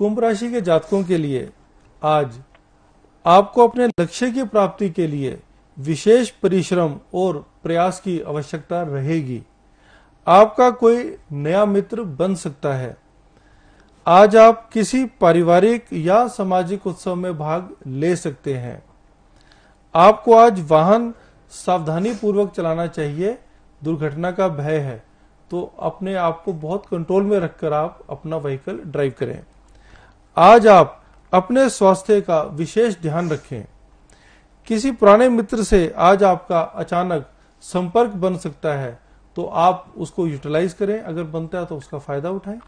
कुंभ राशि के जातकों के लिए आज आपको अपने लक्ष्य की प्राप्ति के लिए विशेष परिश्रम और प्रयास की आवश्यकता रहेगी। आपका कोई नया मित्र बन सकता है। आज आप किसी पारिवारिक या सामाजिक उत्सव में भाग ले सकते हैं। आपको आज वाहन सावधानी पूर्वक चलाना चाहिए। दुर्घटना का भय है तो अपने आप को बहुत कंट्रोल में रखकर आप अपना व्हीकल ड्राइव करें। आज आप अपने स्वास्थ्य का विशेष ध्यान रखें। किसी पुराने मित्र से आज आपका अचानक संपर्क बन सकता है तो आप उसको यूटिलाइज करें। अगर बनता है तो उसका फ़ायदा उठाएँ।